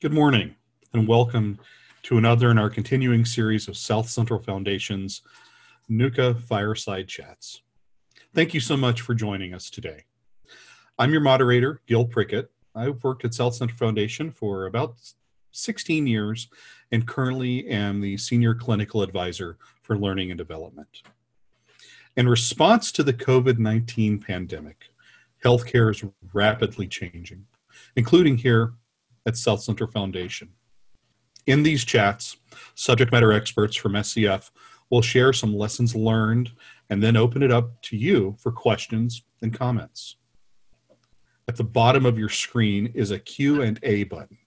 Good morning, and welcome to another in our continuing series of South Central Foundation's Nuka Fireside Chats. Thank you so much for joining us today. I'm your moderator, Gil Prickett. I've worked at South Central Foundation for about 16 years and currently am the Senior Clinical Advisor for Learning and Development. In response to the COVID 19 pandemic, healthcare is rapidly changing, including here at South Central Foundation. In these chats, subject matter experts from SCF will share some lessons learned and then open it up to you for questions and comments. At the bottom of your screen is a Q&A button.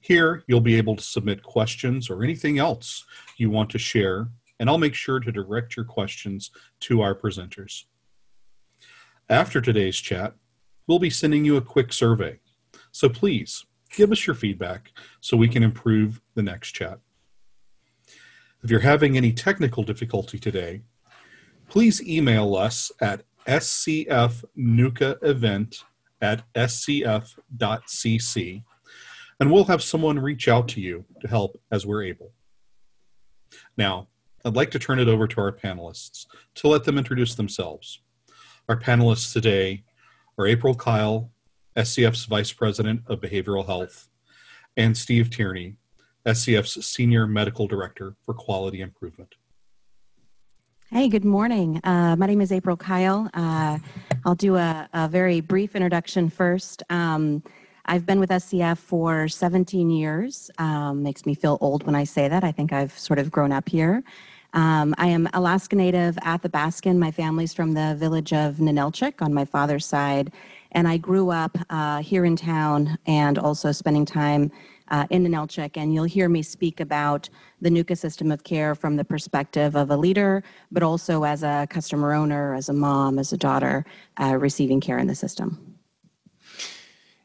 Here, you'll be able to submit questions or anything else you want to share, and I'll make sure to direct your questions to our presenters. After today's chat, we'll be sending you a quick survey. So please give us your feedback so we can improve the next chat. If you're having any technical difficulty today, please email us at scfnukaevent at scf.cc and we'll have someone reach out to you to help as we're able. Now, I'd like to turn it over to our panelists to let them introduce themselves. Our panelists today are April Kyle, SCF's Vice President of Behavioral Health, and Steve Tierney, SCF's Senior Medical Director for Quality Improvement. Hey, good morning. Uh, my name is April Kyle. Uh, I'll do a, a, very brief introduction first. Um, I've been with SCF for 17 years. Um, makes me feel old when I say that. I think I've sort of grown up here. Um, I am Alaska Native Athabascan. My family's from the village of Ninilchik on my father's side, and I grew up uh, here in town and also spending time uh, in Ninilchik. And you'll hear me speak about the Nuka system of care from the perspective of a leader, but also as a customer owner, as a mom, as a daughter uh, receiving care in the system.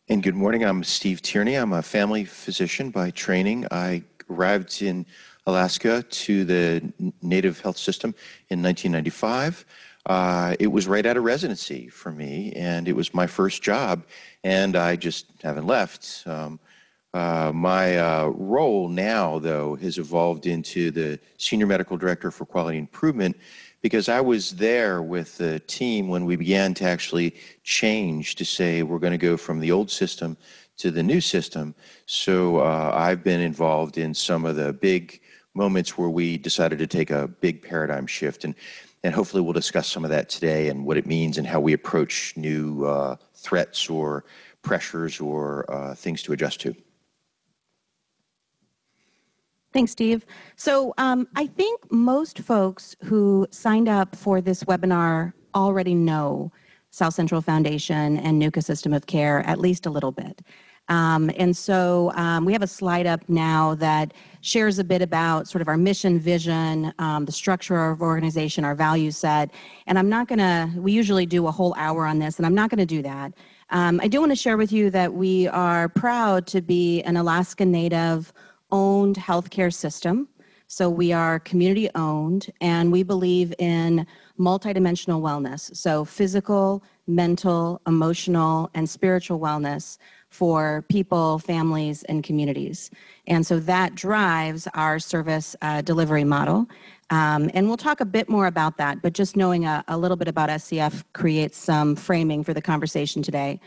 And good morning. I'm Steve Tierney. I'm a family physician by training. I arrived in Alaska to the Native Health System in 1995. Uh, it was right out of residency for me, and it was my first job, and I just haven't left. Um, uh, my uh, role now, though, has evolved into the Senior Medical Director for Quality Improvement because I was there with the team when we began to actually change to say we're going to go from the old system to the new system. So uh, I've been involved in some of the big moments where we decided to take a big paradigm shift. And and hopefully we'll discuss some of that today and what it means and how we approach new uh, threats or pressures or uh, things to adjust to. Thanks, Steve. So um, I think most folks who signed up for this webinar already know South Central Foundation and Nuka System of Care at least a little bit. Um, and so um, we have a slide up now that shares a bit about sort of our mission, vision, um, the structure of our organization, our value set. And I'm not going to, we usually do a whole hour on this, and I'm not going to do that. Um, I do want to share with you that we are proud to be an Alaska Native owned healthcare system. So we are community owned and we believe in multidimensional wellness. So physical, mental, emotional, and spiritual wellness for people, families, and communities. And so that drives our service uh, delivery model. Um, and we'll talk a bit more about that, but just knowing a, a, little bit about SCF creates some framing for the conversation today.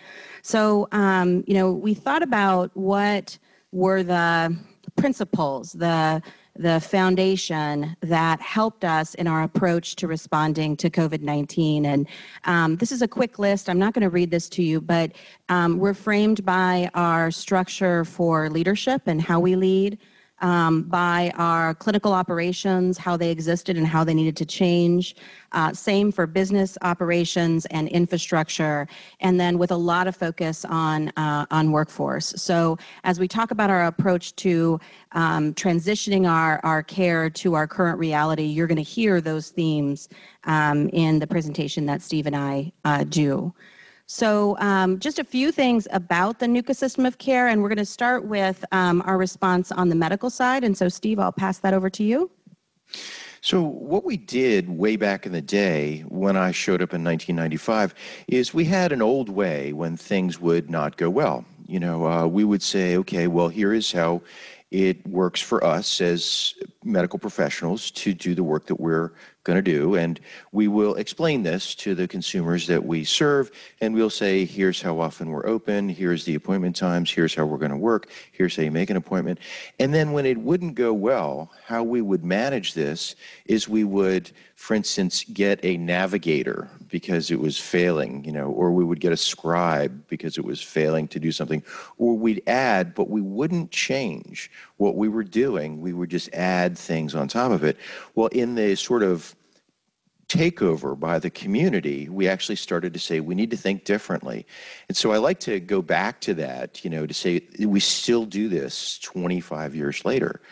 So, um, you know, we thought about what were the principles, the the foundation that helped us in our approach to responding to COVID 19. And um, this is a quick list. I'm not going to read this to you, but um, we're framed by our structure for leadership and how we lead um, by our clinical operations, how they existed and how they needed to change. Uh, same for business operations and infrastructure, and then with a lot of focus on uh, on workforce. So as we talk about our approach to um, transitioning our our care to our current reality, you're going to hear those themes um, in the presentation that Steve and I uh, do. So um, just a few things about the Nuka system of care, and we're going to start with um, our response on the medical side. And so, Steve, I'll pass that over to you. So, what we did way back in the day when I showed up in 1995 is we had an old way when things would not go well. You know, uh, we would say, okay, well, here is how it works for us as medical professionals to do the work that we're going to do. And we will explain this to the consumers that we serve. And we'll say, here's how often we're open. Here's the appointment times. Here's how we're going to work. Here's how you make an appointment. And then when it wouldn't go well, how we would manage this is we would, for instance, get a navigator because it was failing, you know, or we would get a scribe because it was failing to do something, or we'd add, but we wouldn't change what we were doing. We would just add things on top of it. Well, in the sort of takeover by the community, we actually started to say we need to think differently. And so I like to go back to that, you know, to say we still do this 25 years later.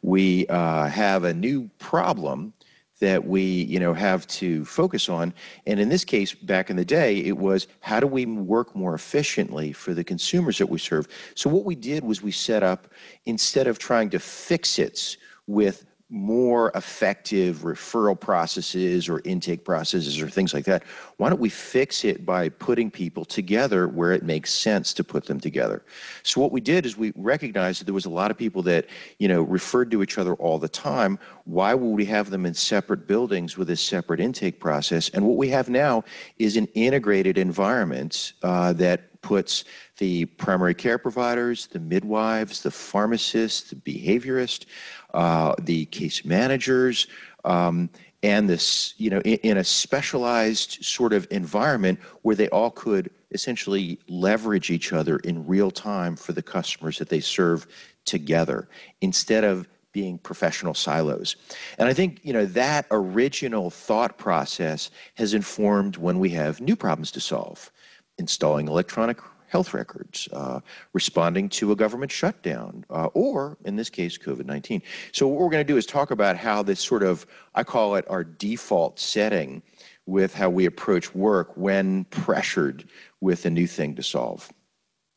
We uh, have a new problem that we, you know, have to focus on. And in this case, back in the day, it was how do we work more efficiently for the consumers that we serve? So what we did was we set up, instead of trying to fix it with more effective referral processes or intake processes or things like that, why don't we fix it by putting people together where it makes sense to put them together? So what we did is we recognized that there was a lot of people that, you know, referred to each other all the time. Why would we have them in separate buildings with a separate intake process? And what we have now is an integrated environment uh, that puts the primary care providers, the midwives, the pharmacists, the behaviorists, uh, the case managers, um, and this, you know, in, in, a specialized sort of environment where they all could essentially leverage each other in real time for the customers that they serve together instead of being professional silos. And I think, you know, that original thought process has informed when we have new problems to solve. Installing electronic health records, uh, responding to a government shutdown, uh, or in this case, COVID 19. So, what we're going to do is talk about how this sort of, I call it our default setting with how we approach work when pressured with a new thing to solve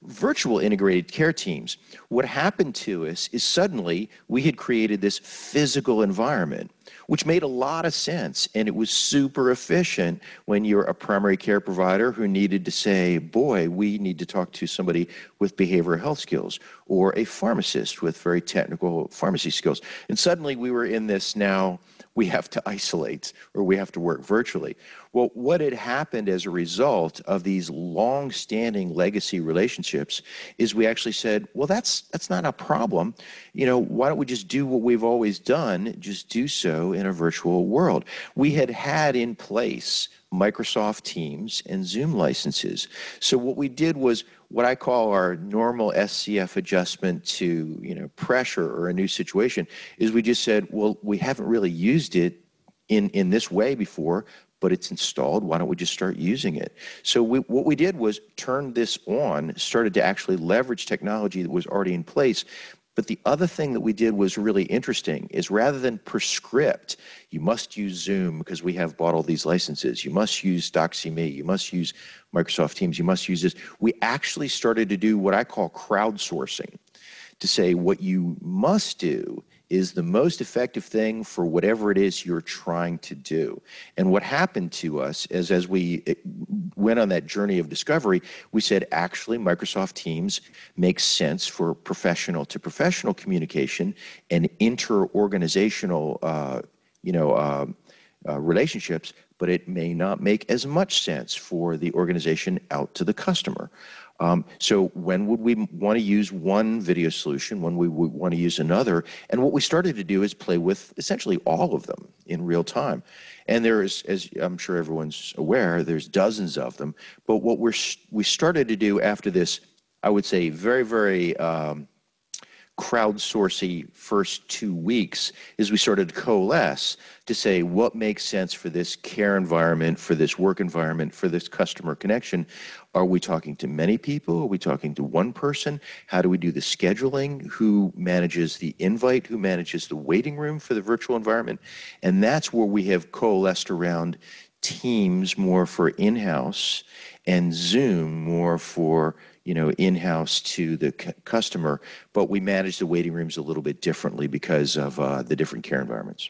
virtual integrated care teams, what happened to us is suddenly we had created this physical environment, which made a lot of sense. And it was super efficient when you're a primary care provider who needed to say, boy, we need to talk to somebody with behavioral health skills, or a pharmacist with very technical pharmacy skills. And suddenly we were in this now we have to isolate or we have to work virtually. Well, what had happened as a result of these long-standing legacy relationships is we actually said, well, that's that's not a problem. You know, why don't we just do what we've always done, just do so in a virtual world? We had had in place Microsoft Teams and Zoom licenses. So what we did was what I call our normal SCF adjustment to you know pressure or a new situation is we just said, well, we haven't really used it in in this way before, but it's installed. Why don't we just start using it? So we, what we did was turn this on, started to actually leverage technology that was already in place, but the other thing that we did was really interesting is rather than prescript, you must use Zoom because we have bought all these licenses. You must use Doxy.me. You must use Microsoft Teams. You must use this. We actually started to do what I call crowdsourcing to say what you must do is the most effective thing for whatever it is you're trying to do. And what happened to us is as we eh, went on that journey of discovery, we said actually Microsoft Teams makes sense for professional to professional communication and inter-organizational, uh, you know, uh, uh, relationships, but it may not make as much sense for the organization out to the customer. Um, so when would we want to use one video solution, when we would want to use another? And what we started to do is play with essentially all of them in real time. And there is, as I'm sure everyone's aware, there's dozens of them. But what we're, we started to do after this, I would say very, very um, crowdsourcing first two weeks is we started to coalesce to say what makes sense for this care environment, for this work environment, for this customer connection. Are we talking to many people? Are we talking to one person? How do we do the scheduling? Who manages the invite? Who manages the waiting room for the virtual environment? And that's where we have coalesced around Teams more for in-house and Zoom more for you know, in-house to the customer, but we manage the waiting rooms a little bit differently because of uh, the different care environments.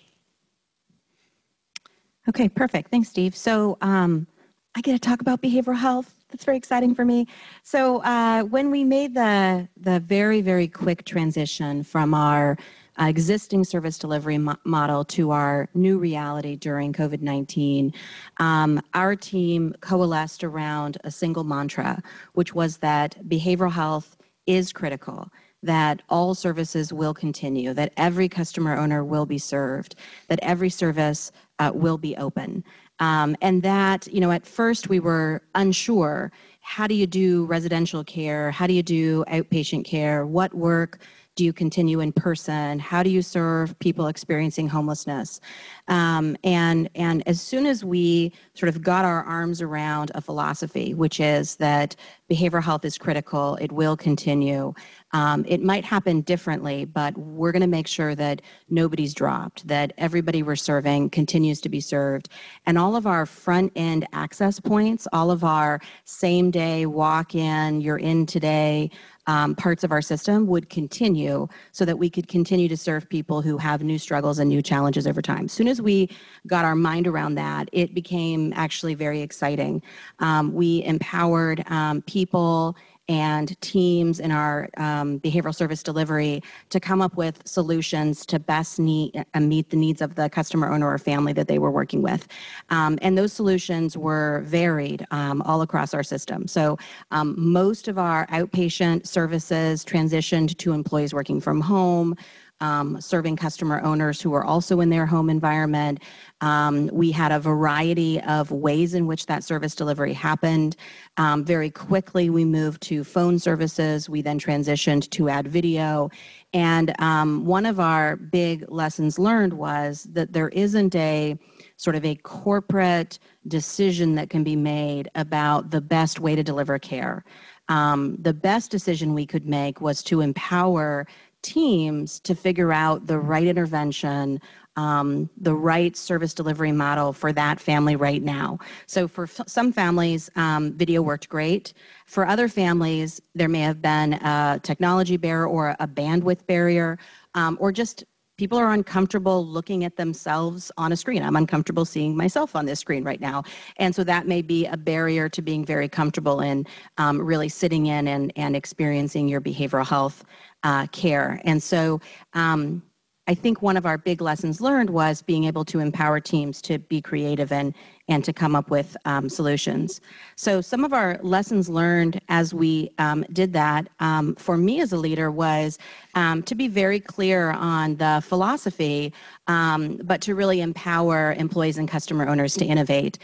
Okay, perfect. Thanks, Steve. So um, I get to talk about behavioral health. that's very exciting for me. So uh, when we made the the very very quick transition from our uh, existing service delivery mo- model to our new reality during COVID 19, um, our team coalesced around a single mantra, which was that behavioral health is critical. That all services will continue, that every customer owner will be served, that every service uh, will be open. Um, and that, you know, at first we were unsure how do you do residential care? How do you do outpatient care? What work do you continue in person? How do you serve people experiencing homelessness? Um, and and as soon as we sort of got our arms around a philosophy, which is that behavioral health is critical, it will continue. Um, it might happen differently, but we're going to make sure that nobody's dropped, that everybody we're serving continues to be served, and all of our front end access points, all of our same day walk in, you're in today um, parts of our system would continue so that we could continue to serve people who have new struggles and new challenges over time. As soon as we got our mind around that, it became actually very exciting. Um, we empowered um, people and teams in our um, behavioral service delivery to come up with solutions to best meet, uh, meet the needs of the customer owner or family that they were working with. Um, and those solutions were varied um, all across our system. So um, most of our outpatient services transitioned to employees working from home um, serving customer owners who are also in their home environment. Um, we had a variety of ways in which that service delivery happened. Um, very quickly, we moved to phone services. We then transitioned to add video. And um, one of our big lessons learned was that there isn't a sort of a corporate decision that can be made about the best way to deliver care. Um, the best decision we could make was to empower teams to figure out the right intervention, um, the right service delivery model for that family right now. So for some families, um, video worked great. For other families, there may have been a technology barrier or a bandwidth barrier, um, or just people are uncomfortable looking at themselves on a screen. I'm uncomfortable seeing myself on this screen right now. And so that may be a barrier to being very comfortable in um, really sitting in and, and experiencing your behavioral health uh, care. And so um, I think one of our big lessons learned was being able to empower teams to be creative and and to come up with um, solutions. So some of our lessons learned as we um, did that um, for me as a leader was um, to be very clear on the philosophy, um, but to really empower employees and customer owners to innovate.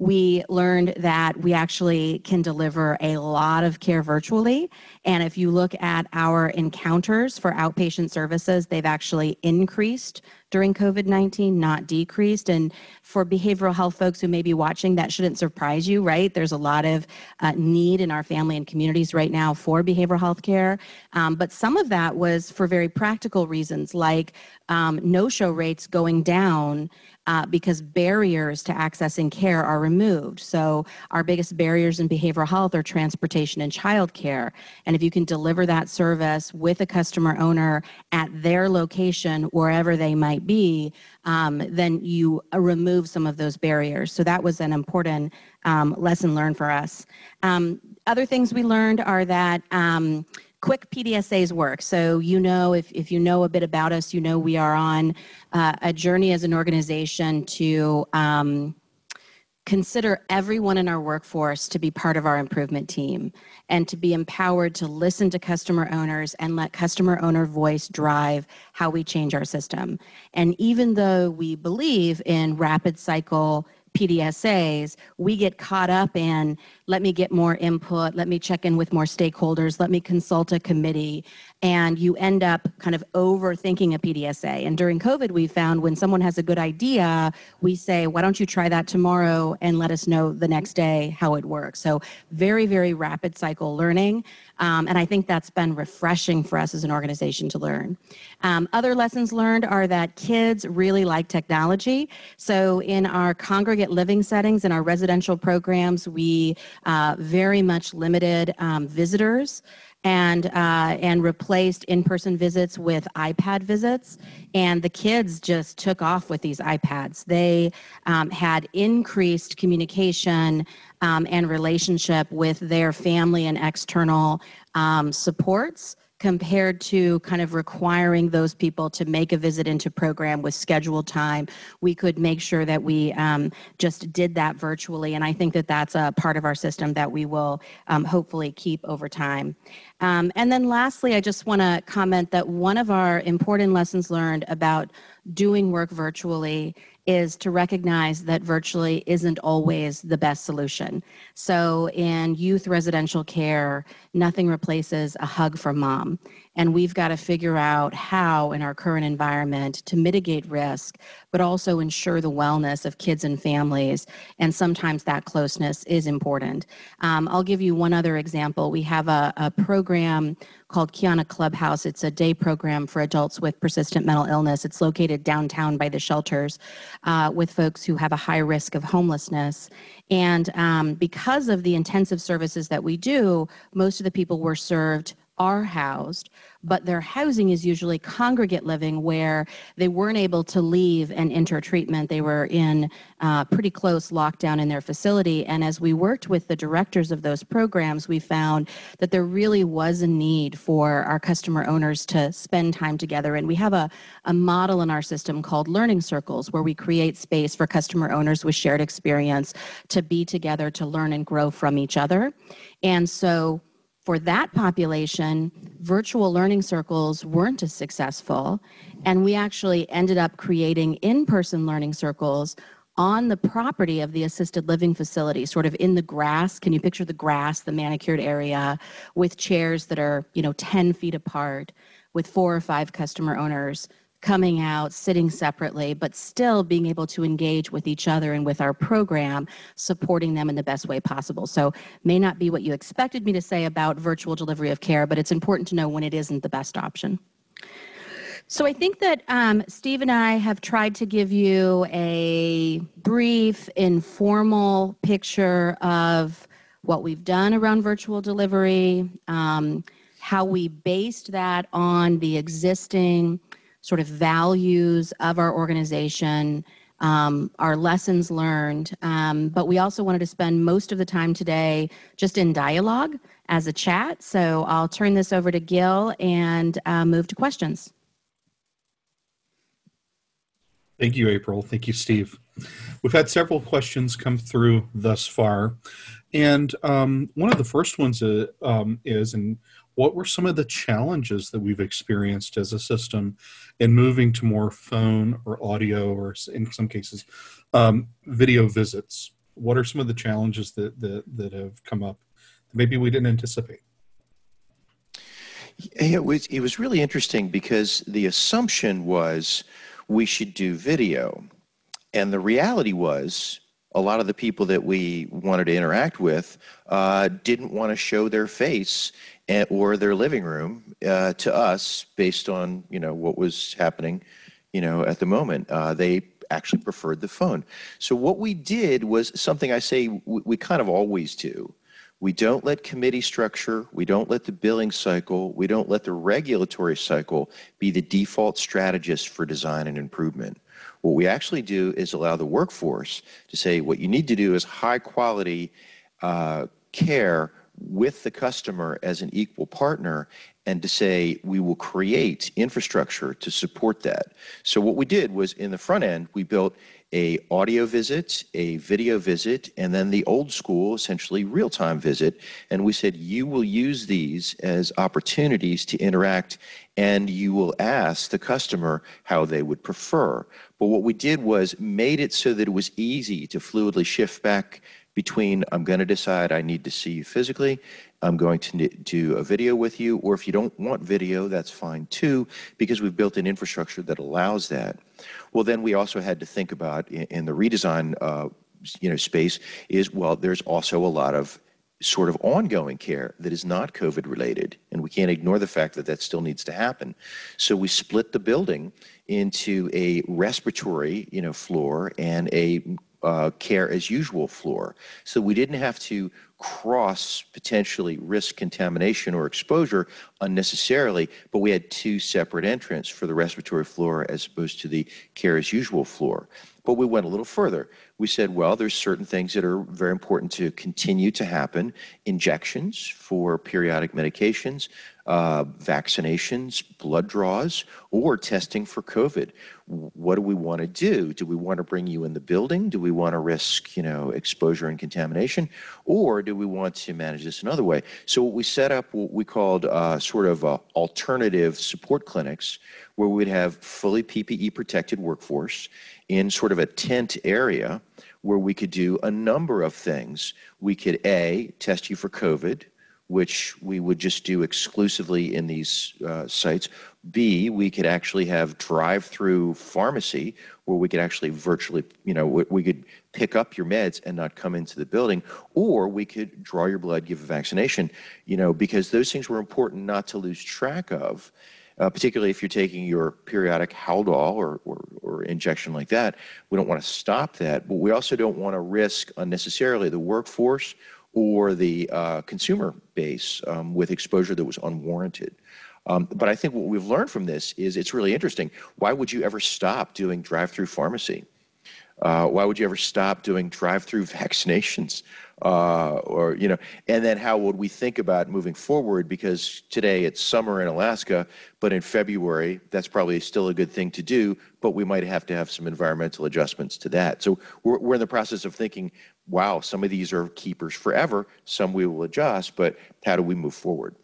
We learned that we actually can deliver a lot of care virtually. And if you look at our encounters for outpatient services, they've actually increased during COVID 19, not decreased. And for behavioral health folks who may be watching, that shouldn't surprise you, right? There's a lot of uh, need in our family and communities right now for behavioral health care. Um, but some of that was for very practical reasons, like um, no show rates going down uh, because barriers to accessing care are removed. So, our biggest barriers in behavioral health are transportation and childcare. And if you can deliver that service with a customer owner at their location, wherever they might be, um, then you uh, remove some of those barriers. So, that was an important um, lesson learned for us. Um, other things we learned are that um, quick PDSAs work. So you know, if, if you know a bit about us, you know we are on uh, a journey as an organization to um, consider everyone in our workforce to be part of our improvement team and to be empowered to listen to customer owners and let customer owner voice drive how we change our system. And even though we believe in rapid cycle PDSAs, we get caught up in let me get more input, let me check in with more stakeholders, let me consult a committee, and you end up kind of overthinking a PDSA. And during COVID, we found when someone has a good idea, we say, why don't you try that tomorrow and let us know the next day how it works. So very, very rapid cycle learning. Um, and I think that's been refreshing for us as an organization to learn. Um, other lessons learned are that kids really like technology. So in our congregate living settings, in our residential programs, we uh, very much limited um, visitors and uh, and replaced in-person visits with iPad visits. And the kids just took off with these iPads. They um, had increased communication um, and relationship with their family and external um, supports compared to kind of requiring those people to make a visit into program with scheduled time. We could make sure that we um, just did that virtually. And I think that that's a part of our system that we will um, hopefully keep over time. Um, and then lastly, I just want to comment that one of our important lessons learned about doing work virtually is to recognize that virtually isn't always the best solution. So, in youth residential care, nothing replaces a hug from mom. And we've got to figure out how, in our current environment, to mitigate risk, but also ensure the wellness of kids and families. And sometimes that closeness is important. Um, I'll give you one other example. We have a, a program called Quyana Clubhouse. It's a day program for adults with persistent mental illness. It's located downtown by the shelters uh, with folks who have a high risk of homelessness. And um, because of the intensive services that we do, most of the people were served are housed, but their housing is usually congregate living where they weren't able to leave and enter treatment. They were in uh, pretty close lockdown in their facility. And as we worked with the directors of those programs, we found that there really was a need for our customer owners to spend time together. And we have a, a model in our system called learning circles where we create space for customer owners with shared experience to be together, to learn and grow from each other. And so for that population, virtual learning circles weren't as successful. And we actually ended up creating in person learning circles on the property of the assisted living facility, sort of in the grass. Can you picture the grass, the manicured area, with chairs that are, you know, 10 feet apart, with four or five customer owners coming out, sitting separately, but still being able to engage with each other and with our program, supporting them in the best way possible. So, may not be what you expected me to say about virtual delivery of care, but it's important to know when it isn't the best option. So, I think that um, Steve and I have tried to give you a brief, informal picture of what we've done around virtual delivery, um, how we based that on the existing sort of values of our organization, um, our lessons learned. Um, but we also wanted to spend most of the time today just in dialogue as a chat. So I'll turn this over to Gil and uh, move to questions. Thank you, April. Thank you, Steve. We've had several questions come through thus far. And um, one of the first ones uh, um, is, and what were some of the challenges that we've experienced as a system in moving to more phone or audio or in some cases um, video visits? What are some of the challenges that, that that have come up that maybe we didn't anticipate? It was it was really interesting because the assumption was we should do video. And the reality was a lot of the people that we wanted to interact with uh, didn't want to show their face or their living room uh, to us based on you know what was happening you know at the moment. Uh, they actually preferred the phone. So what we did was something i say we, we kind of always do. We don't let committee structure. We don't let the billing cycle. We don't let the regulatory cycle be the default strategist for design and improvement. What we actually do is allow the workforce to say what you need to do is high quality uh, care with the customer as an equal partner and to say we will create infrastructure to support that. So what we did was in the front end, we built a audio visit, a video visit, and then the old school, essentially real-time visit. And we said, you will use these as opportunities to interact and you will ask the customer how they would prefer. But what we did was made it so that it was easy to fluidly shift back between I'm going to decide I need to see you physically, I'm going to do a video with you, or if you don't want video, that's fine too, because we've built an infrastructure that allows that. Well, then we also had to think about in, the redesign uh, you know, space is, well, there's also a lot of sort of ongoing care that is not COVID related. And we can't ignore the fact that that still needs to happen. So we split the building into a respiratory, you know, floor and a uh, care as usual floor. So we didn't have to cross potentially risk contamination or exposure unnecessarily, but we had two separate entrants for the respiratory floor as opposed to the care as usual floor. But we went a little further. We said, well, there's certain things that are very important to continue to happen injections for periodic medications, uh, vaccinations, blood draws, or testing for COVID. What do we want to do? Do we want to bring you in the building? Do we want to risk, you know, exposure and contamination, or do we want to manage this another way? So we set up what we called uh, sort of uh, alternative support clinics, where we'd have fully PPE protected workforce in sort of a tent area where we could do a number of things. We could A, test you for COVID, which we would just do exclusively in these uh, sites. B, we could actually have drive through pharmacy where we could actually virtually, you know, we could pick up your meds and not come into the building, or we could draw your blood, give a vaccination, you know, because those things were important not to lose track of uh, particularly if you're taking your periodic Haldol or, or, or, injection like that. We don't want to stop that, but we also don't want to risk unnecessarily the workforce or the uh, consumer base um, with exposure that was unwarranted. Um, but I think what we've learned from this is it's really interesting. Why would you ever stop doing drive-through pharmacy? Uh, why would you ever stop doing drive-through vaccinations? Uh, or you know, and then how would we think about moving forward? Because today it's summer in Alaska, but in February that's probably still a good thing to do. But we might have to have some environmental adjustments to that. So we're we're in the process of thinking, wow, some of these are keepers forever. Some we will adjust, but how do we move forward?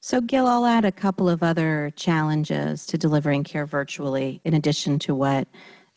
So, Gil, I'll add a couple of other challenges to delivering care virtually, in addition to what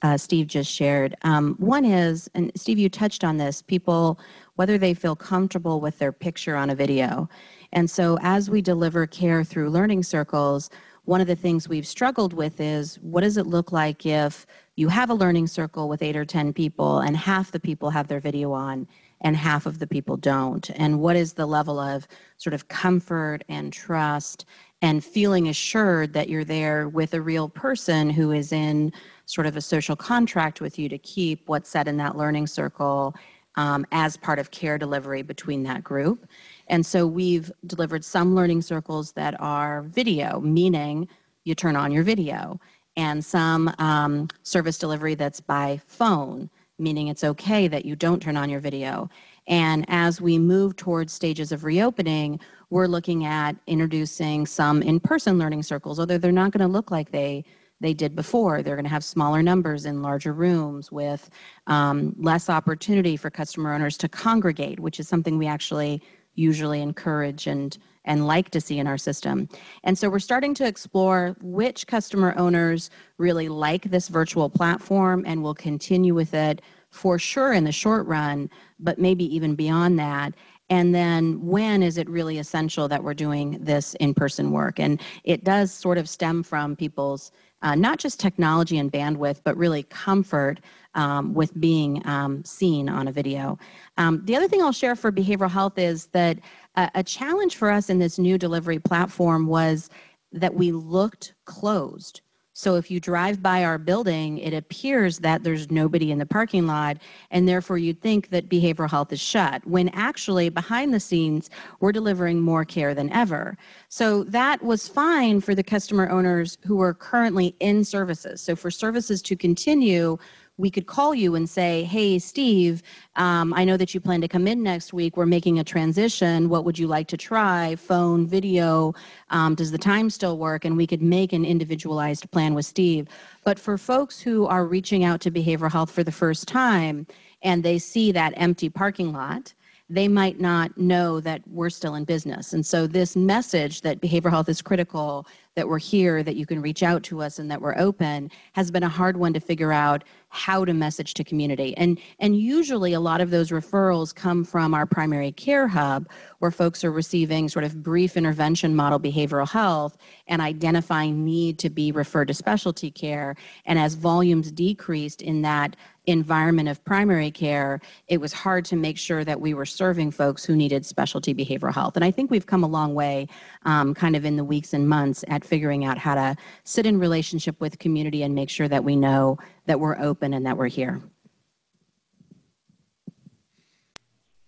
uh, Steve just shared. Um, one is, and Steve, you touched on this, people, whether they feel comfortable with their picture on a video. And so as we deliver care through learning circles, one of the things we've struggled with is what does it look like if you have a learning circle with eight or 10 people and half the people have their video on and half of the people don't? And what is the level of sort of comfort and trust and feeling assured that you're there with a real person who is in sort of a social contract with you to keep what's said in that learning circle um, as part of care delivery between that group. And so we've delivered some learning circles that are video, meaning you turn on your video, and some um, service delivery that's by phone, meaning it's okay that you don't turn on your video. And as we move towards stages of reopening, we're looking at introducing some in-person learning circles, although they're not going to look like they they did before. They're going to have smaller numbers in larger rooms with um, less opportunity for customer owners to congregate, which is something we actually usually encourage and and like to see in our system. And so we're starting to explore which customer owners really like this virtual platform and will continue with it for sure in the short run, but maybe even beyond that. And then when is it really essential that we're doing this in person work? And it does sort of stem from people's uh, not just technology and bandwidth, but really comfort um, with being um, seen on a video. Um, the other thing I'll share for behavioral health is that a, a challenge for us in this new delivery platform was that we looked closed. So if you drive by our building, it appears that there's nobody in the parking lot, and therefore you'd think that behavioral health is shut, when actually behind the scenes, we're delivering more care than ever. So that was fine for the customer owners who are currently in services. So for services to continue, we could call you and say, hey, Steve, um, I know that you plan to come in next week. We're making a transition. What would you like to try? Phone, video? Um, does the time still work? And we could make an individualized plan with Steve. But for folks who are reaching out to behavioral health for the first time and they see that empty parking lot, they might not know that we're still in business. And so this message that behavioral health is critical, that we're here, that you can reach out to us and that we're open has been a hard one to figure out how to message to community. And and usually a lot of those referrals come from our primary care hub where folks are receiving sort of brief intervention model behavioral health and identifying need to be referred to specialty care. And as volumes decreased in that environment of primary care, it was hard to make sure that we were serving folks who needed specialty behavioral health. And I think we've come a long way um, kind of in the weeks and months at figuring out how to sit in relationship with community and make sure that we know that we're open and that we're here.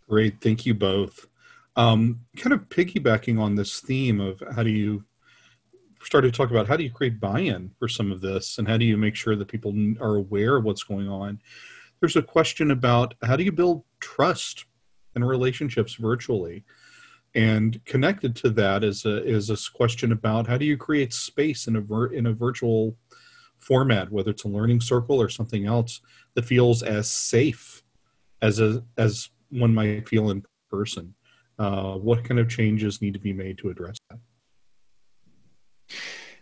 Great, thank you both. Um, kind of piggybacking on this theme of how do you start to talk about how do you create buy-in for some of this and how do you make sure that people are aware of what's going on there's a question about how do you build trust and relationships virtually and connected to that is a is a question about how do you create space in a vir, in a virtual format whether it's a learning circle or something else that feels as safe as a as one might feel in person. Uh, what kind of changes need to be made to address that?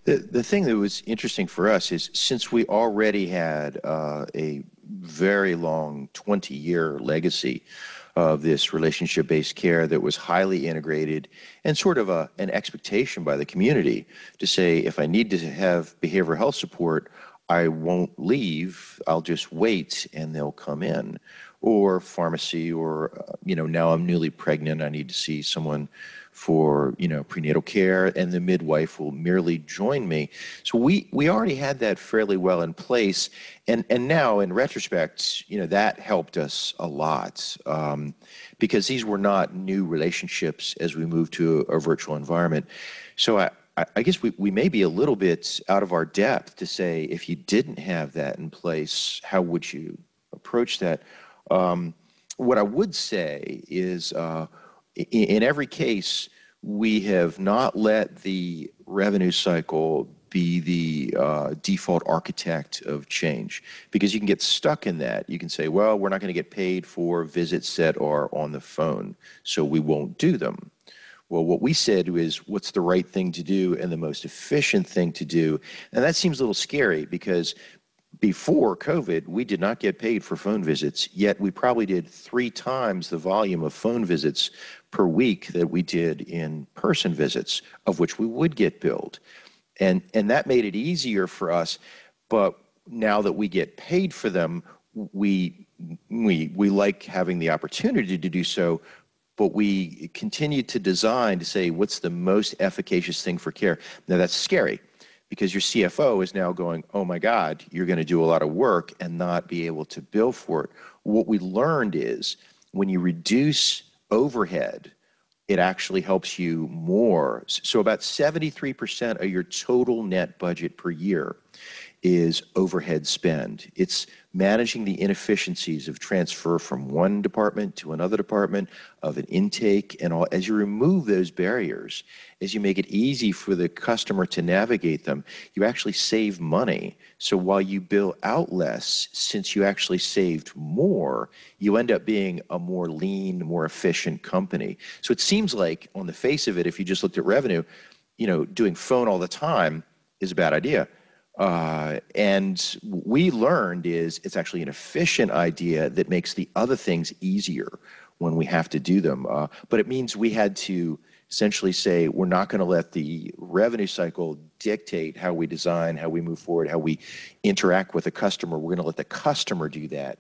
The, the thing that was interesting for us is since we already had uh, a very long 20 year legacy of this relationship based care that was highly integrated and sort of a, an expectation by the community to say, if I need to have behavioral health support, I won't leave, I'll just wait and they'll come in. Or pharmacy, or, uh, you know, now I'm newly pregnant, I need to see someone for you know prenatal care and the midwife will merely join me so we we already had that fairly well in place and and now in retrospect you know that helped us a lot um, because these were not new relationships as we moved to a, a virtual environment so i I guess we, we may be a little bit out of our depth to say if you didn't have that in place, how would you approach that? Um, what I would say is uh, in every case, we have not let the revenue cycle be the uh, default architect of change because you can get stuck in that. You can say, well, we're not going to get paid for visits that are on the phone, so we won't do them. Well, what we said is, what's the right thing to do and the most efficient thing to do? And that seems a little scary because before COVID, we did not get paid for phone visits, yet we probably did three times the volume of phone visits per week that we did in person visits, of which we would get billed. And, and that made it easier for us. But now that we get paid for them, we, we, we like having the opportunity to do so, but we continue to design to say what's the most efficacious thing for care. Now that's scary because your CFO is now going, oh my God, you're going to do a lot of work and not be able to bill for it. What we learned is when you reduce overhead, it actually helps you more. So about 73% of your total net budget per year is overhead spend. It's managing the inefficiencies of transfer from one department to another department, of an intake and all. As you remove those barriers, as you make it easy for the customer to navigate them, you actually save money. So while you bill out less, since you actually saved more, you end up being a more lean, more efficient company. So it seems like on the face of it, if you just looked at revenue, you know, doing phone all the time is a bad idea uh, and we learned is it's actually an efficient idea that makes the other things easier when we have to do them. Uh, but it means we had to essentially say we're not going to let the revenue cycle dictate how we design, how we move forward, how we interact with the customer. We're going to let the customer do that.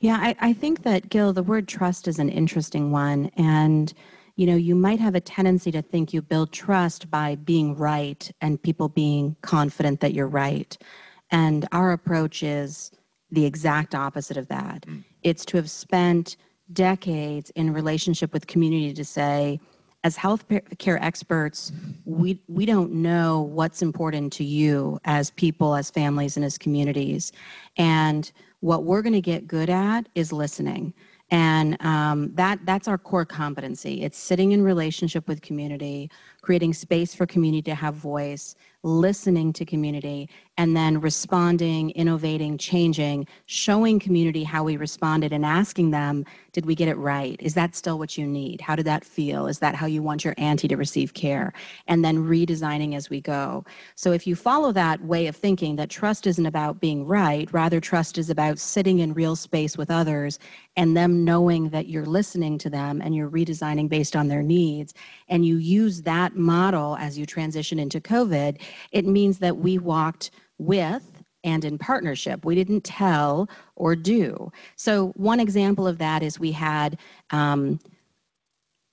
Yeah, I, I think that, Gil, the word trust is an interesting one. And you know, you might have a tendency to think you build trust by being right and people being confident that you're right. And our approach is the exact opposite of that. Mm. It's to have spent decades in relationship with community to say, as health care experts, we, we don't know what's important to you as people, as families, and as communities. And what we're going to get good at is listening. And um, that that's our core competency. It's sitting in relationship with community, creating space for community to have voice, listening to community, and then responding, innovating, changing, showing community how we responded and asking them, did we get it right? Is that still what you need? How did that feel? Is that how you want your auntie to receive care? And then redesigning as we go. So if you follow that way of thinking that trust isn't about being right, rather trust is about sitting in real space with others and them knowing that you're listening to them and you're redesigning based on their needs and you use that model as you transition into COVID, it means that we walked with and in partnership. We didn't tell or do. So, one example of that is we had um,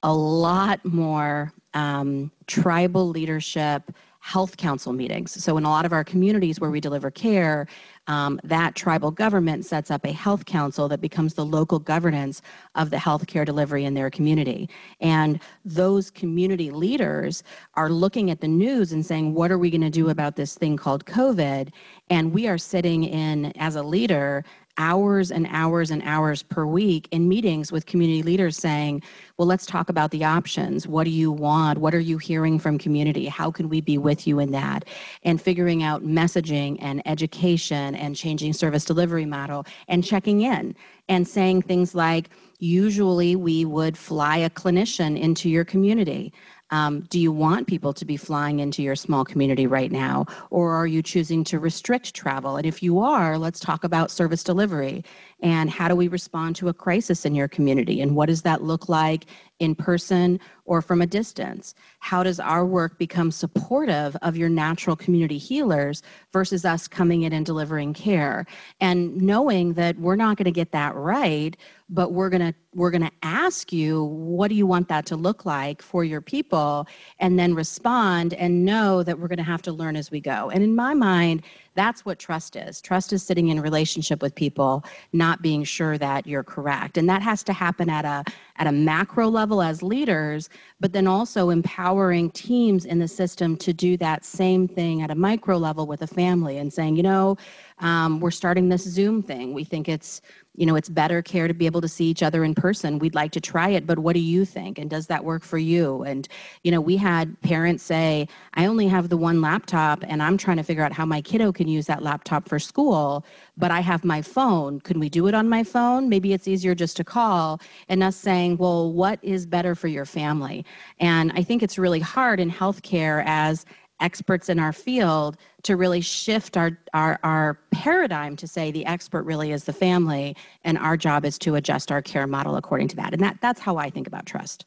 a lot more um, tribal leadership health council meetings. So, in a lot of our communities where we deliver care, um, that tribal government sets up a health council that becomes the local governance of the healthcare delivery in their community. And those community leaders are looking at the news and saying, What are we going to do about this thing called COVID? And we are sitting in, as a leader, hours and hours and hours per week in meetings with community leaders saying, well, let's talk about the options. What do you want? What are you hearing from community? How can we be with you in that? And figuring out messaging and education and changing service delivery model and checking in and saying things like, usually we would fly a clinician into your community. Um, do you want people to be flying into your small community right now? Or are you choosing to restrict travel? And if you are, let's talk about service delivery and how do we respond to a crisis in your community? And what does that look like in person or from a distance? How does our work become supportive of your natural community healers versus us coming in and delivering care? And knowing that we're not going to get that right, but we're going to we're going to ask you what do you want that to look like for your people and then respond and know that we're going to have to learn as we go. And in my mind, that's what trust is. Trust is sitting in relationship with people, not being sure that you're correct. And that has to happen at a at a macro level as leaders, but then also empowering teams in the system to do that same thing at a micro level with a family and saying, you know, um, we're starting this Zoom thing. We think it's you know, it's better care to be able to see each other in person. We'd like to try it, but what do you think? And does that work for you? And, you know, we had parents say, I only have the one laptop and I'm trying to figure out how my kiddo can use that laptop for school, but I have my phone. Can we do it on my phone? Maybe it's easier just to call and us saying, well, what is better for your family? And I think it's really hard in healthcare as experts in our field to really shift our, our, our paradigm to say the expert really is the family and our job is to adjust our care model according to that and that, that's how i think about trust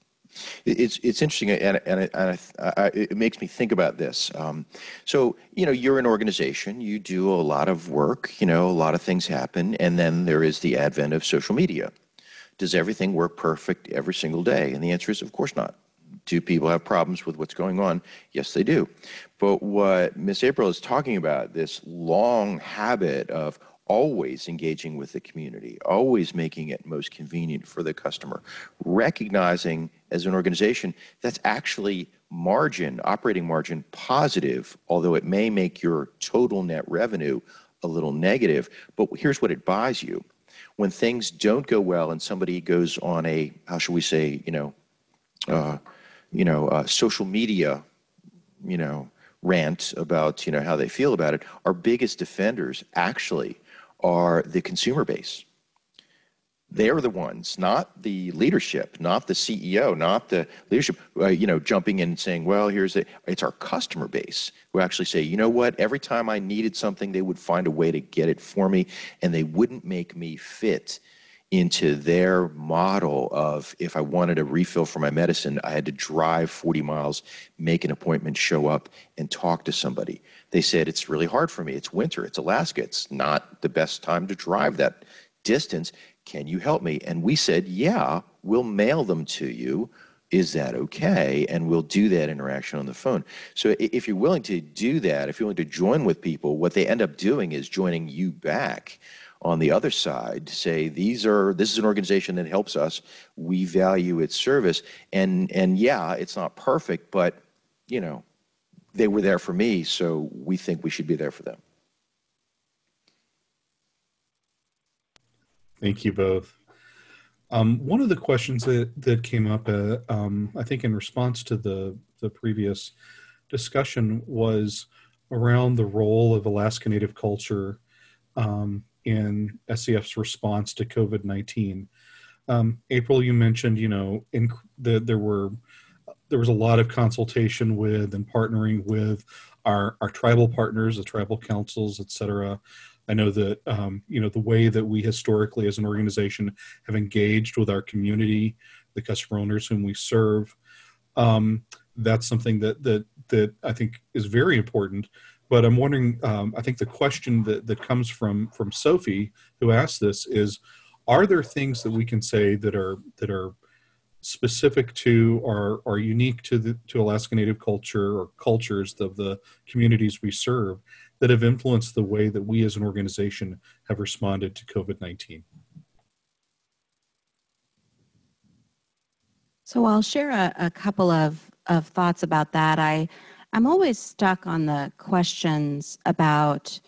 it's it's interesting, and and, it, and I, I, it makes me think about this. Um, so you know, you're an organization. You do a lot of work. You know, a lot of things happen, and then there is the advent of social media. Does everything work perfect every single day? And the answer is, of course not. Do people have problems with what's going on? Yes, they do. But what Miss April is talking about, this long habit of always engaging with the community, always making it most convenient for the customer, recognizing as an organization that's actually margin, operating margin positive, although it may make your total net revenue a little negative. But here's what it buys you. When things don't go well and somebody goes on a, how shall we say, you know, uh, you know, uh, social media, you know, rant about, you know, how they feel about it, our biggest defenders actually are the consumer base. They're the ones, not the leadership, not the CEO, not the leadership, uh, you know, jumping in and saying, well, here's it. It's our customer base who actually say, you know what, every time I needed something, they would find a way to get it for me and they wouldn't make me fit into their model of if I wanted a refill for my medicine, I had to drive 40 miles, make an appointment, show up, and talk to somebody. They said, It's really hard for me. It's winter, it's Alaska. It's not the best time to drive that distance. Can you help me? And we said, Yeah, we'll mail them to you. Is that okay? And we'll do that interaction on the phone. So if you're willing to do that, if you're willing to join with people, what they end up doing is joining you back on the other side say these are this is an organization that helps us. We value its service. And and yeah it's not perfect but you know they were there for me so we think we should be there for them. Thank you both. Um, one of the questions that that came up uh, um, i think in response to the the previous discussion was around the role of alaska native culture um, in SCF's response to COVID 19. Um, April, you mentioned, you know, in the, there were there was a lot of consultation with and partnering with our, our tribal partners, the tribal councils, et cetera. I know that um, you know the way that we historically, as an organization, have engaged with our community, the customer owners whom we serve. Um, that's something that that that I think is very important but I'm wondering. Um, I think the question that that comes from from Sophie, who asked this, is: Are there things that we can say that are that are specific to or are unique to the to Alaska Native culture or cultures of the communities we serve that have influenced the way that we as an organization have responded to COVID 19? So I'll share a, a couple of, of thoughts about that. I, I'm always stuck on the questions about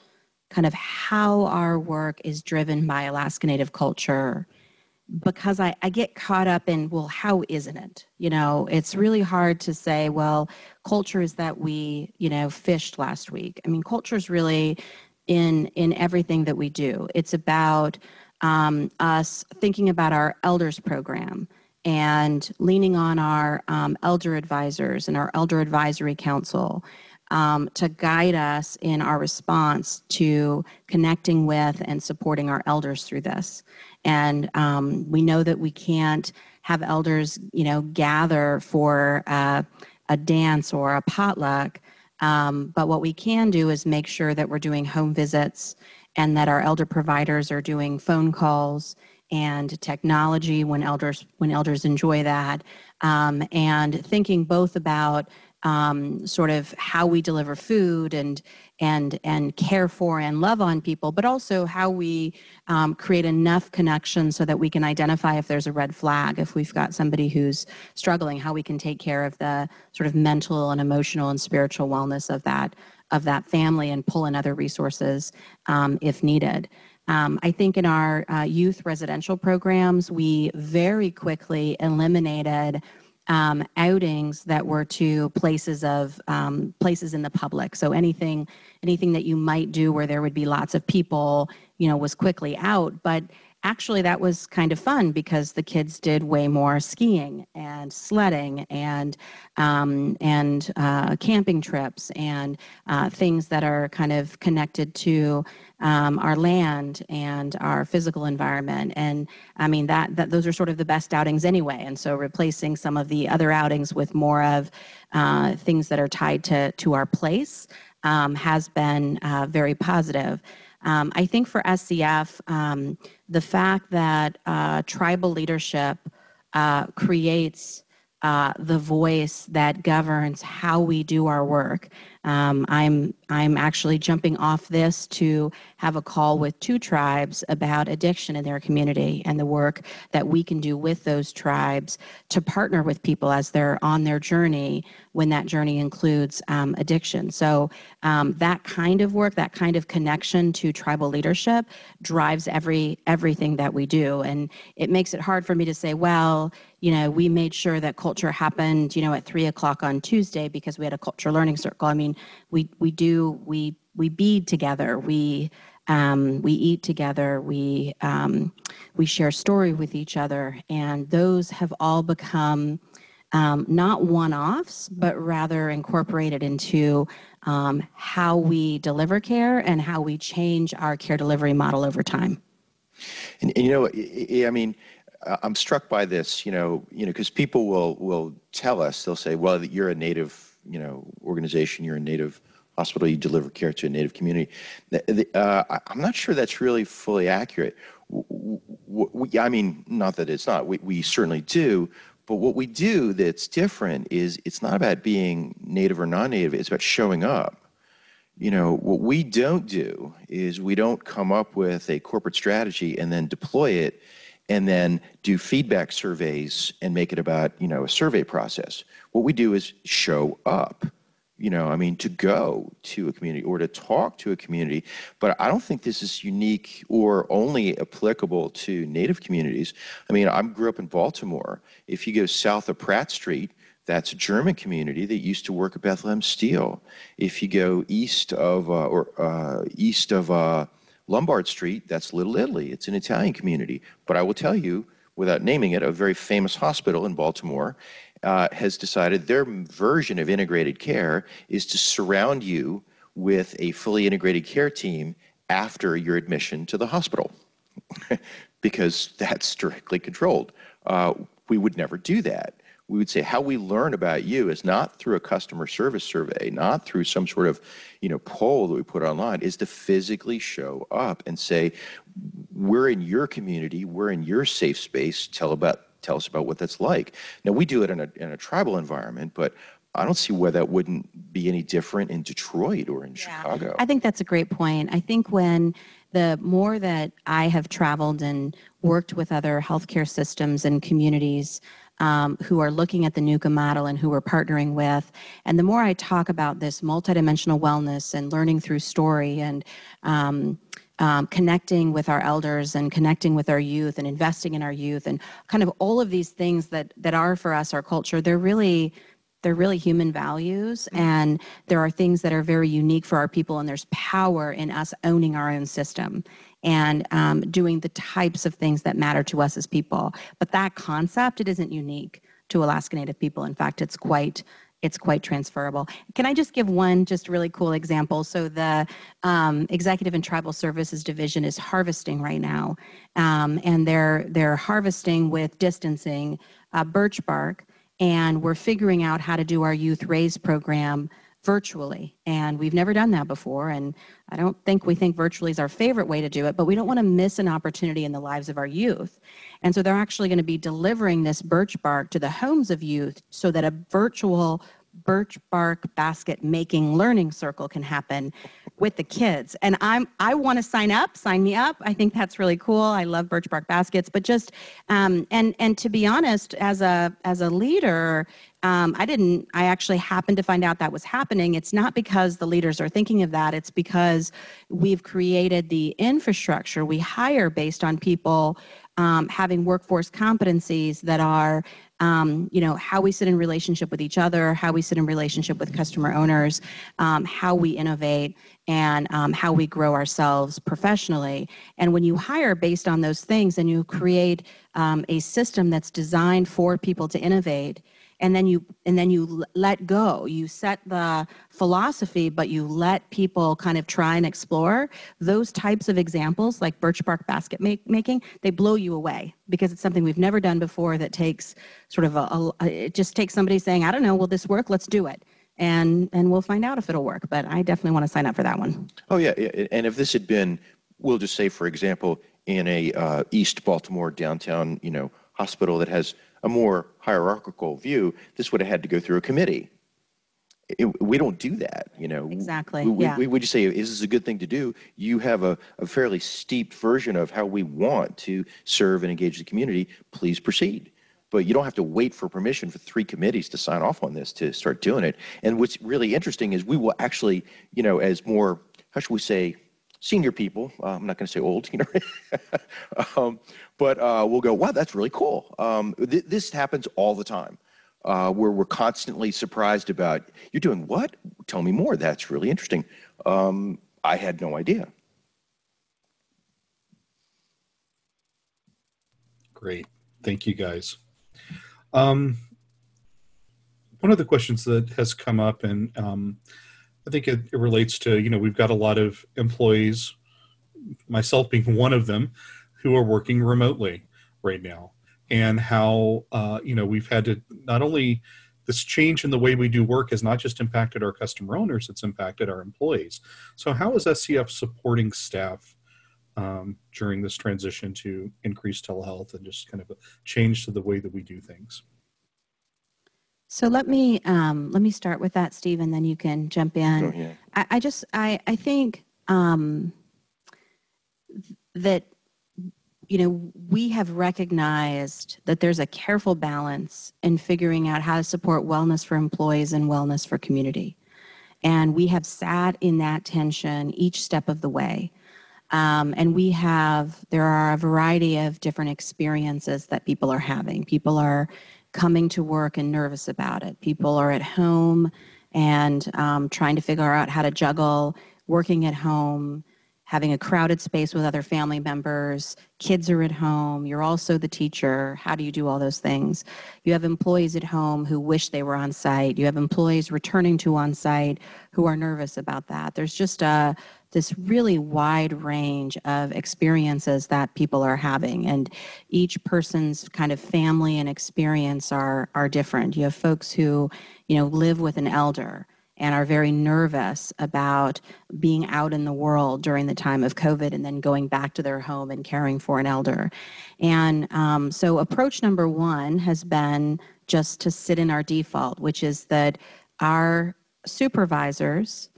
kind of how our work is driven by Alaska Native culture because I, I get caught up in, well, how isn't it? You know, it's really hard to say, well, culture is that we, you know, fished last week. I mean, culture is really in in everything that we do. It's about um, us thinking about our elders program and leaning on our um, elder advisors and our elder advisory council um, to guide us in our response to connecting with and supporting our elders through this. And um, we know that we can't have elders, you know, gather for uh, a dance or a potluck. Um, but what we can do is make sure that we're doing home visits and that our elder providers are doing phone calls and technology when elders when elders enjoy that um, and thinking both about um, sort of how we deliver food and and and care for and love on people, but also how we um, create enough connections so that we can identify if there's a red flag, if we've got somebody who's struggling, how we can take care of the sort of mental and emotional and spiritual wellness of that of that family and pull in other resources um, if needed. Um, I think in our uh, youth residential programs, we very quickly eliminated um, outings that were to places of um, places in the public. So anything anything that you might do where there would be lots of people, you know, was quickly out. But actually that was kind of fun because the kids did way more skiing and sledding and um, and uh, camping trips and uh, things that are kind of connected to um, our land and our physical environment. And i mean that, that those are sort of the best outings anyway. And so replacing some of the other outings with more of uh, things that are tied to to our place um, has been uh, very positive um, I think for SCF, um, the fact that uh, tribal leadership uh, creates uh, the voice that governs how we do our work um, I'm I'm actually jumping off this to have a call with two tribes about addiction in their community and the work that we can do with those tribes to partner with people as they're on their journey when that journey includes um, addiction. So um, that kind of work, that kind of connection to tribal leadership drives every everything that we do, and it makes it hard for me to say, well, you know, we made sure that culture happened, you know, at three o'clock on Tuesday because we had a culture learning circle. I mean we we do we we bead together. We um, we eat together. We um, we share story with each other, and those have all become um, not one-offs, but rather incorporated into um, how we deliver care and how we change our care delivery model over time. And, and you know, I mean, I'm struck by this. You know, you know, because people will will tell us they'll say, "Well, you're a native you know organization, you're a native hospital, you deliver care to a native community. Uh, I'm not sure that's really fully accurate. We, I mean, not that it's not. We, we certainly do. But what we do that's different is it's not about being native or non-native. It's about showing up. You know, what we don't do is we don't come up with a corporate strategy and then deploy it and then do feedback surveys and make it about, you know, a survey process. What we do is show up. You know, I mean, to go to a community or to talk to a community. But I don't think this is unique or only applicable to Native communities. I mean, I grew up in Baltimore. If you go south of Pratt Street, that's a German community that used to work at Bethlehem Steel. If you go east of uh, or uh, east of uh, Lombard Street, that's Little Italy. It's an Italian community. But I will tell you, without naming it, a very famous hospital in Baltimore uh, has decided their version of integrated care is to surround you with a fully integrated care team after your admission to the hospital because that's strictly controlled. Uh, we would never do that we would say how we learn about you is not through a customer service survey, not through some sort of, you know, poll that we put online, is to physically show up and say, we're in your community, we're in your safe space, tell about tell us about what that's like. Now, we do it in a, in a tribal environment, but I don't see where that wouldn't be any different in Detroit or in yeah. Chicago. I think that's a great point. I think when the more that I have traveled and worked with other healthcare systems and communities um, who are looking at the Nuka model and who we're partnering with, and the more I talk about this multidimensional wellness and learning through story and um, um, connecting with our elders and connecting with our youth and investing in our youth and kind of all of these things that that are for us our culture they're really they're really human values. Mm-hmm. and there are things that are very unique for our people and there's power in us owning our own system and um, doing the types of things that matter to us as people but that concept it isn't unique to alaska native people in fact it's quite it's quite transferable. Can I just give one just really cool example? So the um, Executive and Tribal Services Division is harvesting right now, um, and they're they're harvesting with distancing uh, birch bark, and we're figuring out how to do our youth raise program virtually. And we've never done that before. And I don't think we think virtually is our favorite way to do it, but we don't want to miss an opportunity in the lives of our youth. And so they're actually going to be delivering this birch bark to the homes of youth so that a virtual birch bark basket making learning circle can happen with the kids and i'm i want to sign up sign me up i think that's really cool i love birch bark baskets but just um, and and to be honest as a as a leader um, i didn't i actually happened to find out that was happening it's not because the leaders are thinking of that it's because we've created the infrastructure we hire based on people um, having workforce competencies that are um, you know, how we sit in relationship with each other, how we sit in relationship with customer owners, um, how we innovate, and um, how we grow ourselves professionally. And when you hire based on those things and you create um, a system that's designed for people to innovate, and then you and then you let go. You set the philosophy but you let people kind of try and explore. Those types of examples like birch bark basket make, making they blow you away because it's something we've never done before that takes sort of a, a it just takes somebody saying i don't know will this work? Let's do it. And and we'll find out if it'll work but i definitely want to sign up for that one. Oh yeah and if this had been we'll just say for example in a uh, east baltimore downtown you know hospital that has a more hierarchical view, this would have had to go through a committee. It, we don't do that, you know. Exactly. We, yeah. we, we, just say, is this a good thing to do? You have a, a fairly steeped version of how we want to serve and engage the community. Please proceed. But you don't have to wait for permission for three committees to sign off on this to start doing it. And what's really interesting is we will actually, you know, as more, how should we say, senior people, uh, I'm not going to say old, you know, um, but uh, we'll go, wow, that's really cool. Um, th- this happens all the time. Uh, where we're constantly surprised about, you're doing what? Tell me more. That's really interesting. Um, I had no idea. Great. Thank you, guys. Um, one of the questions that has come up, and um, I think it, it, relates to, you know, we've got a lot of employees, myself being one of them, who are working remotely right now. And how, uh, you know, we've had to not only this change in the way we do work has not just impacted our customer owners, it's impacted our employees. So, how is SCF supporting staff um, during this transition to increased telehealth and just kind of a change to the way that we do things? So let me um, let me start with that, Steve, and then you can jump in. I, I, just I I think um, that you know we have recognized that there's a careful balance in figuring out how to support wellness for employees and wellness for community, and we have sat in that tension each step of the way. Um, and we have there are a variety of different experiences that people are having. People are coming to work and nervous about it. People are at home and um, trying to figure out how to juggle working at home, having a crowded space with other family members, kids are at home, you're also the teacher. How do you do all those things? You have employees at home who wish they were on site. You have employees returning to on site who are nervous about that. There's just a this really wide range of experiences that people are having and each person's kind of family and experience are are different you have folks who you know live with an elder and are very nervous about being out in the world during the time of COVID and then going back to their home and caring for an elder. And um, so, approach number one has been just to sit in our default, which is that our supervisors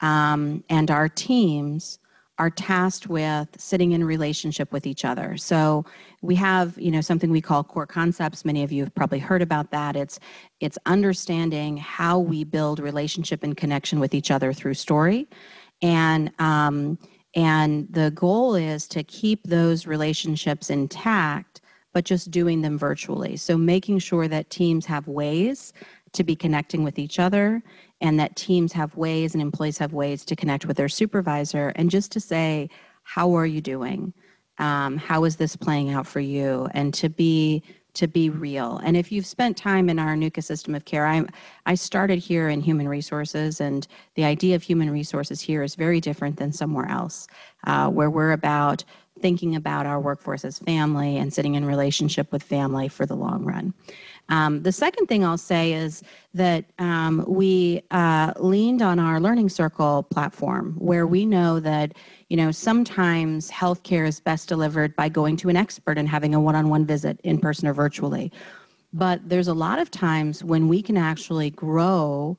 um, and our teams are tasked with sitting in relationship with each other. So we have, you know, something we call core concepts. Many of you have probably heard about that. It's it's understanding how we build relationship and connection with each other through story, and um, and the goal is to keep those relationships intact, but just doing them virtually. So making sure that teams have ways to be connecting with each other and that teams have ways and employees have ways to connect with their supervisor and just to say how are you doing? Um, how is this playing out for you? And to be to be real. And if you've spent time in our Nuka system of care i i started here in human resources and the idea of human resources here is very different than somewhere else uh, where we're about thinking about our workforce as family and sitting in relationship with family for the long run um, the second thing I'll say is that um, we uh, leaned on our Learning Circle platform, where we know that you know sometimes healthcare is best delivered by going to an expert and having a one-on-one visit in person or virtually. But there's a lot of times when we can actually grow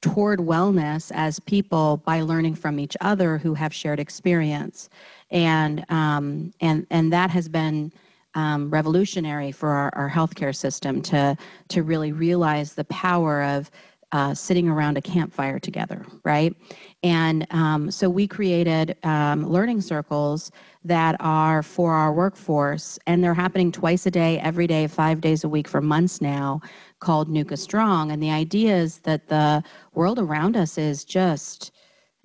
toward wellness as people by learning from each other who have shared experience, and um, and and that has been um, revolutionary for our, our healthcare system to to really realize the power of uh, sitting around a campfire together, right? And um, so we created um, learning circles that are for our workforce, and they're happening twice a day, every day, five days a week for months now, called Nuka Strong. And the idea is that the world around us is just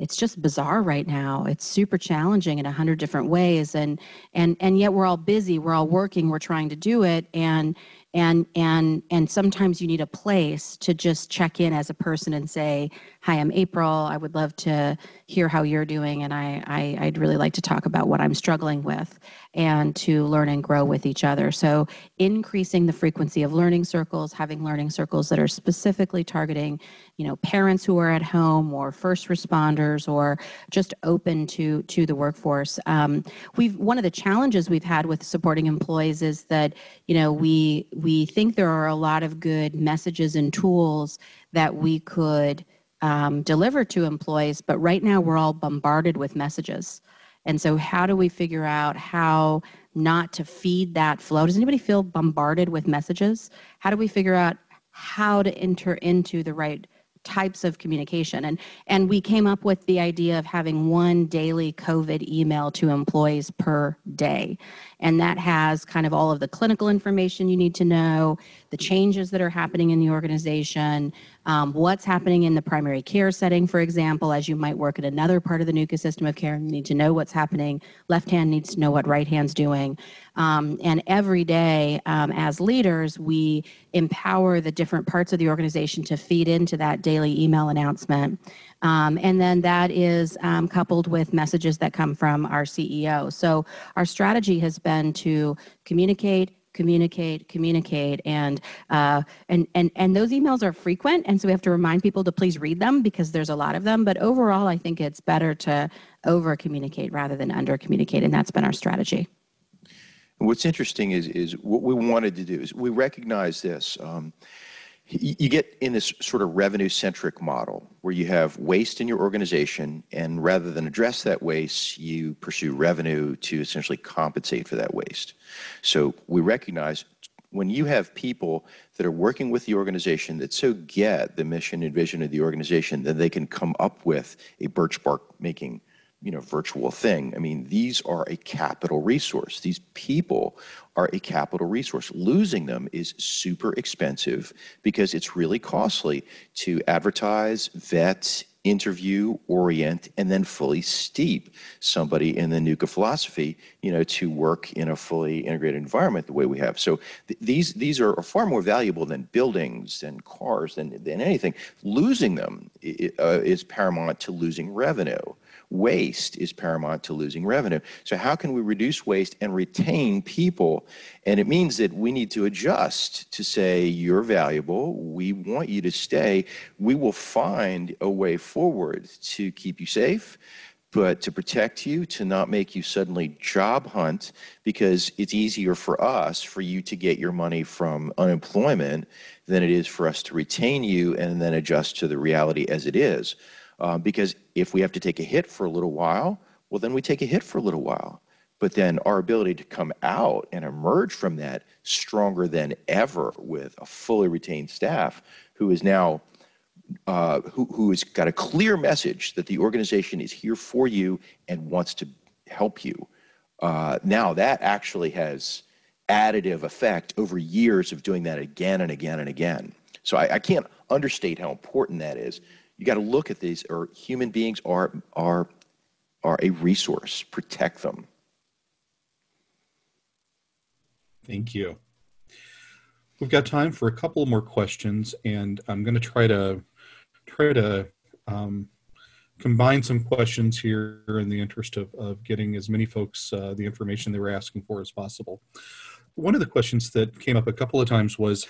it's just bizarre right now. It's super challenging in a hundred different ways and and and yet we're all busy we're all working we're trying to do it and and and and sometimes you need a place to just check in as a person and say hi i'm april. I would love to hear how you're doing and I, I i'd really like to talk about what i'm struggling with and to learn and grow with each other. So increasing the frequency of learning circles having learning circles that are specifically targeting you know parents who are at home or first responders or just open to to the workforce. Um, we've one of the challenges we've had with supporting employees is that you know we we think there are a lot of good messages and tools that we could um, deliver to employees, but right now we're all bombarded with messages. And so, how do we figure out how not to feed that flow? Does anybody feel bombarded with messages? How do we figure out how to enter into the right types of communication. And, and we came up with the idea of having one daily COVID email to employees per day. And that has kind of all of the clinical information you need to know, the changes that are happening in the organization, um, what's happening in the primary care setting, for example, as you might work in another part of the Nuka system of care, you need to know what's happening. Left hand needs to know what right hand's doing. Um, and every day, um, as leaders, we empower the different parts of the organization to feed into that daily email announcement. Um, and then that is um, coupled with messages that come from our CEO. So our strategy has been to communicate, communicate, communicate, and uh, and and and those emails are frequent, and so we have to remind people to please read them because there's a lot of them. But overall, I think it's better to over communicate rather than under communicate, and that's been our strategy. What's interesting is is what we wanted to do is we recognize this. Um, you get in this sort of revenue centric model where you have waste in your organization and rather than address that waste you pursue revenue to essentially compensate for that waste. So we recognize when you have people that are working with the organization that so get the mission and vision of the organization that they can come up with a birch bark making you know virtual thing. I mean these are a capital resource. These people are a capital resource. Losing them is super expensive because it's really costly to advertise vet interview orient and then fully steep somebody in the Nuka philosophy you know to work in a fully integrated environment the way we have. So th- these these are far more valuable than buildings and cars than, than anything. Losing them uh, is paramount to losing revenue waste is paramount to losing revenue. So, how can we reduce waste and retain people? And it means that we need to adjust to say, you're valuable, we want you to stay, we will find a way forward to keep you safe but to protect you, to not make you suddenly job hunt, because it's easier for us for you to get your money from unemployment than it is for us to retain you and then adjust to the reality as it is. Uh, because if we have to take a hit for a little while, well, then we take a hit for a little while. But then our ability to come out and emerge from that stronger than ever with a fully retained staff who is now uh, who, has got a clear message that the organization is here for you and wants to help you. Uh, now that actually has additive effect over years of doing that again and again and again. So I, I can't understate how important that is. You got to look at these, or human beings are are are a resource. Protect them. Thank you. We've got time for a couple more questions, and I'm going to try to try to um, combine some questions here in the interest of, of getting as many folks uh, the information they were asking for as possible. One of the questions that came up a couple of times was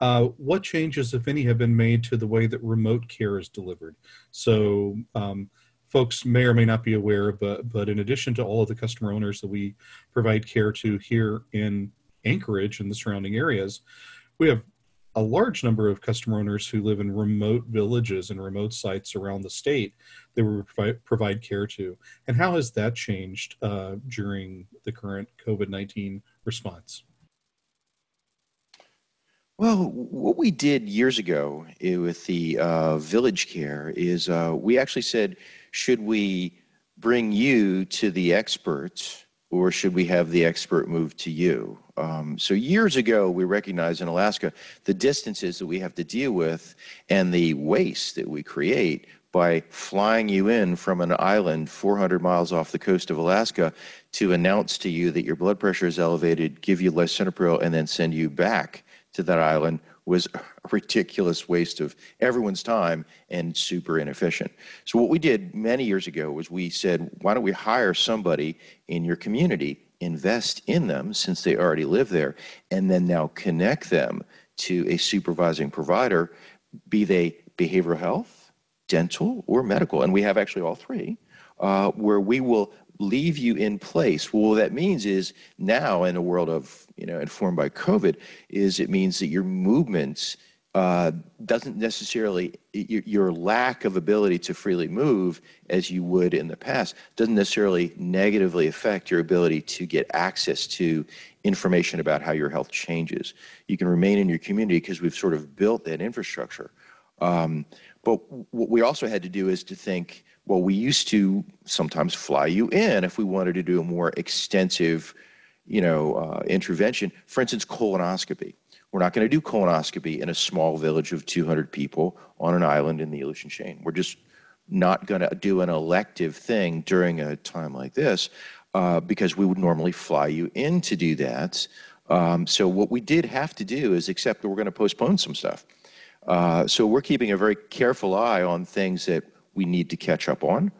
uh, what changes, if any, have been made to the way that remote care is delivered? So, um, folks may or may not be aware, but, but in addition to all of the customer owners that we provide care to here in Anchorage and the surrounding areas, we have a large number of customer owners who live in remote villages and remote sites around the state that we provide, care to. And how has that changed uh, during the current COVID 19 response? Well, what we did years ago eh, with the uh, village care is uh, we actually said, should we bring you to the experts or should we have the expert move to you? Um, so years ago, we recognized in Alaska the distances that we have to deal with and the waste that we create by flying you in from an island 400 miles off the coast of Alaska to announce to you that your blood pressure is elevated, give you lisinopril, and then send you back to that island was a ridiculous waste of everyone's time and super inefficient. So what we did many years ago was we said, why don't we hire somebody in your community, invest in them since they already live there, and then now connect them to a supervising provider, be they behavioral health, dental, or medical. And we have actually all three, uh, where we will leave you in place. Well, what that means is now in a world of, you know, informed by COVID, is it means that your movements uh, doesn't necessarily, your, your lack of ability to freely move as you would in the past, doesn't necessarily negatively affect your ability to get access to information about how your health changes. You can remain in your community because we've sort of built that infrastructure. Um, but what we also had to do is to think, well, we used to sometimes fly you in if we wanted to do a more extensive, you know, uh, intervention. For instance, colonoscopy. We're not going to do colonoscopy in a small village of 200 people on an island in the Aleutian Chain. We're just not going to do an elective thing during a time like this uh, because we would normally fly you in to do that. Um, so what we did have to do is accept that we're going to postpone some stuff. Uh, so we're keeping a very careful eye on things that we need to catch up on.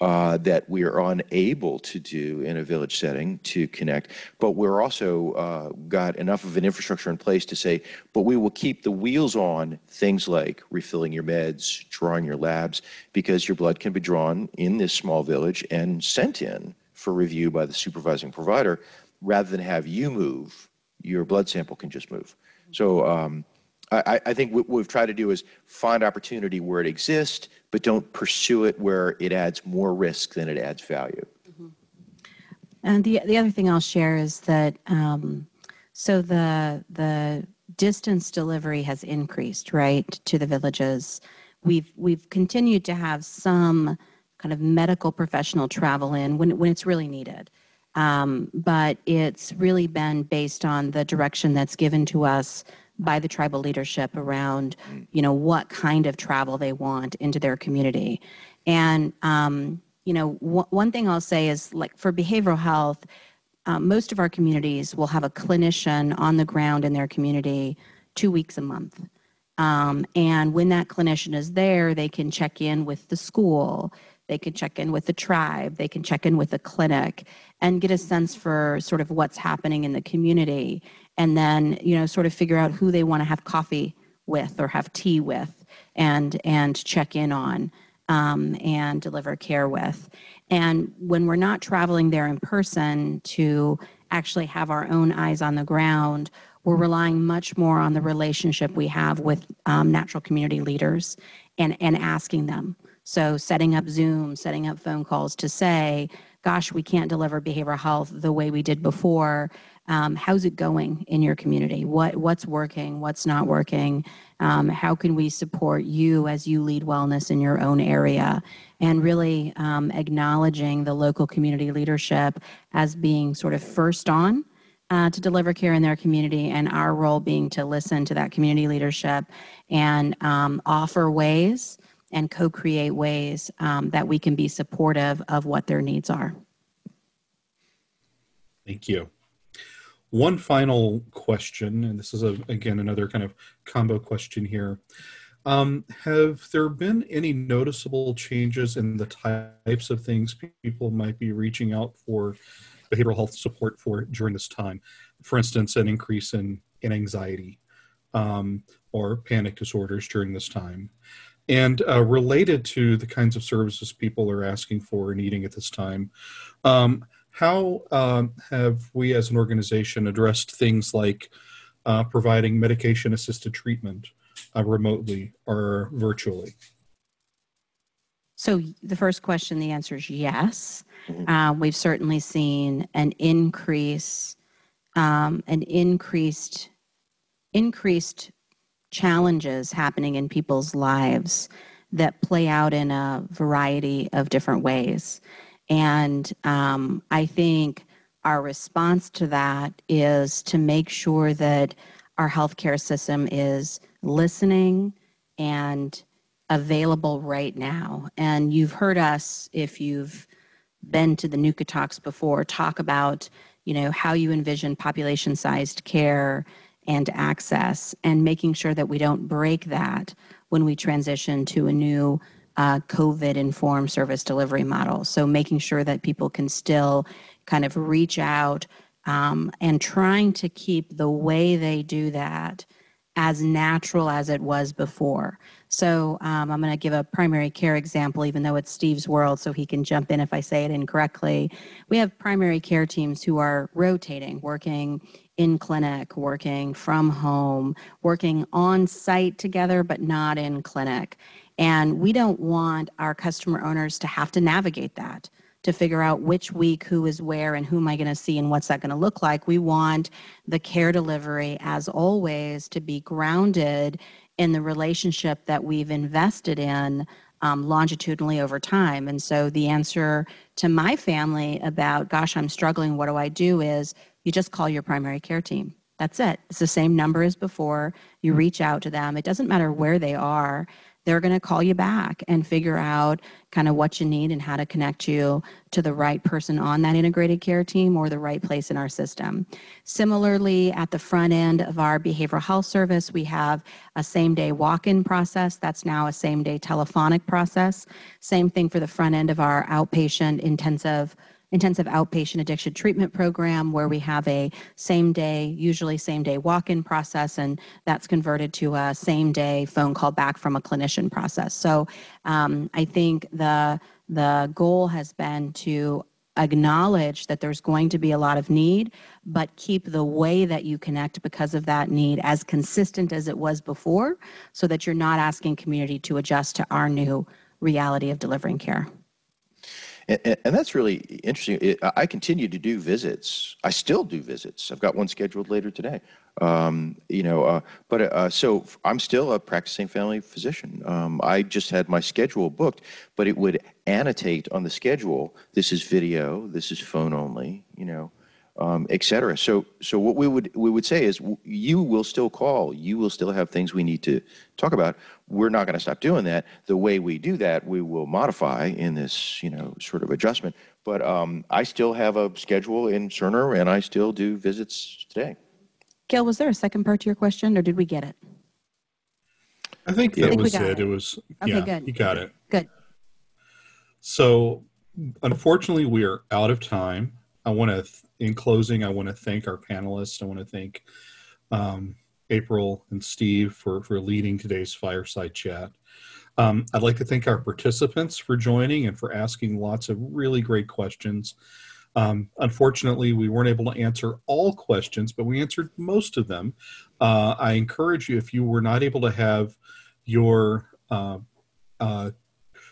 Uh, that we are unable to do in a village setting to connect. But we're also uh, got enough of an infrastructure in place to say, but we will keep the wheels on things like refilling your meds, drawing your labs, because your blood can be drawn in this small village and sent in for review by the supervising provider. Rather than have you move, your blood sample can just move. So um, I, I, think what we've tried to do is find opportunity where it exists, but don't pursue it where it adds more risk than it adds value. Mm-hmm. And the the other thing I'll share is that um, so the the distance delivery has increased right to the villages. We've we've continued to have some kind of medical professional travel in when when it's really needed. Um, but it's really been based on the direction that's given to us by the tribal leadership around, mm. you know, what kind of travel they want into their community. And, um, you know, w- one thing I'll say is like for behavioral health, um, most of our communities will have a clinician on the ground in their community two weeks a month. Um, and when that clinician is there, they can check in with the school. they can check in with the tribe, they can check in with the clinic and get a sense for sort of what's happening in the community and then, you know, sort of figure out who they want to have coffee with or have tea with and and check in on um, and deliver care with. And when we're not traveling there in person to actually have our own eyes on the ground, we're relying much more on the relationship we have with um, natural community leaders and, and asking them. So, setting up Zoom, setting up phone calls to say, gosh, we can't deliver behavioral health the way we did before. Um, how's it going in your community? What, what's working? What's not working? Um, how can we support you as you lead wellness in your own area? And really um, acknowledging the local community leadership as being sort of first on uh, to deliver care in their community, and our role being to listen to that community leadership and um, offer ways and co create ways um, that we can be supportive of what their needs are. Thank you. One final question, and this is a, again another kind of combo question here. Um, have there been any noticeable changes in the types of things people might be reaching out for behavioral health support for during this time. For instance, an increase in, in anxiety um, or panic disorders during this time. And uh, related to the kinds of services people are asking for and needing at this time, um, how um, have we as an organization addressed things like uh, providing medication assisted treatment uh, remotely or virtually? So the first question, the answer is yes. Mm-hmm. Uh, we've certainly seen an increase, um, an increased, increased challenges happening in people's lives that play out in a variety of different ways. And um, I think our response to that is to make sure that our healthcare system is listening and available right now. And you've heard us, if you've been to the Nuka talks before, talk about, you know, how you envision population-sized care and access and making sure that we don't break that when we transition to a new uh, COVID informed service delivery model. So making sure that people can still kind of reach out um, and trying to keep the way they do that as natural as it was before. So um, I'm going to give a primary care example, even though it's Steve's world, so he can jump in if I say it incorrectly. We have primary care teams who are rotating, working in clinic, working from home, working on site together, but not in clinic. And we don't want our customer owners to have to navigate that to figure out which week who is where and who am I going to see and what's that going to look like. We want the care delivery, as always, to be grounded in the relationship that we've invested in um, longitudinally over time. And so the answer to my family about, gosh, I'm struggling, what do I do is you just call your primary care team. That's it. It's the same number as before. You reach out to them. It doesn't matter where they are they're going to call you back and figure out kind of what you need and how to connect you to the right person on that integrated care team or the right place in our system. Similarly, at the front end of our behavioral health service, we have a same day walk in process. That's now a same day telephonic process. Same thing for the front end of our outpatient intensive intensive outpatient addiction treatment program where we have a same day, usually same day walk in process, and that's converted to a same day phone call back from a clinician process. So um, I think the the goal has been to acknowledge that there's going to be a lot of need, but keep the way that you connect because of that need as consistent as it was before so that you're not asking community to adjust to our new reality of delivering care. And, and, that's really interesting. It, I continue to do visits. I still do visits. I've got one scheduled later today. Um, you know, uh, but uh, so I'm still a practicing family physician. Um, I just had my schedule booked, but it would annotate on the schedule. This is video. This is phone only. You know, um, et cetera. So, so what we would we would say is, you will still call. You will still have things we need to talk about. We're not going to stop doing that. The way we do that, we will modify in this, you know, sort of adjustment. But um, I still have a schedule in Cerner, and I still do visits today. Gail, was there a second part to your question, or did we get it? I think that I think was it. it. It was okay. Yeah, good. You got it. Good. So, unfortunately, we are out of time. I want to, th- in closing, I want to thank our panelists. I want to thank um, April and Steve for, for leading today's fireside chat. Um, I'd like to thank our participants for joining and for asking lots of really great questions. Um, unfortunately, we weren't able to answer all questions, but we answered most of them. Uh, I encourage you, if you were not able to have your uh, uh,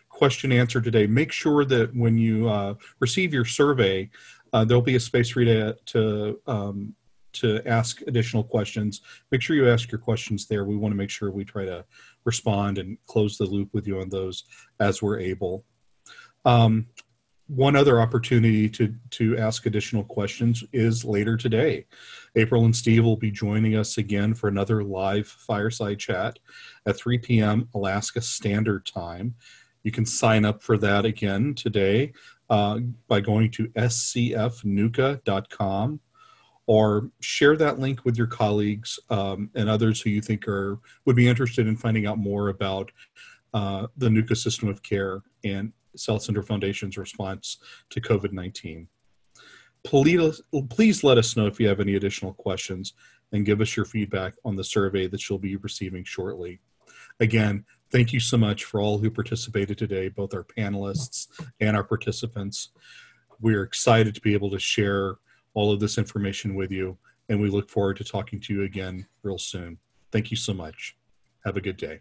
question answered today, make sure that when you uh, receive your survey, uh, there'll be a space for you to, to um, to ask additional questions. Make sure you ask your questions there. We want to make sure we try to respond and close the loop with you on those as we're able. Um, one other opportunity to to ask additional questions is later today. April and Steve will be joining us again for another live fireside chat at 3 p.m. Alaska Standard Time. You can sign up for that again today uh, by going to scfnuka.com or share that link with your colleagues um, and others who you think are would be interested in finding out more about uh, the Nuka system of care and Southcentral Foundation's response to COVID 19. Please, please let us know if you have any additional questions and give us your feedback on the survey that you'll be receiving shortly. Again, thank you so much for all who participated today, both our panelists and our participants. We're excited to be able to share all of this information with you, and we look forward to talking to you again real soon. Thank you so much. Have a good day.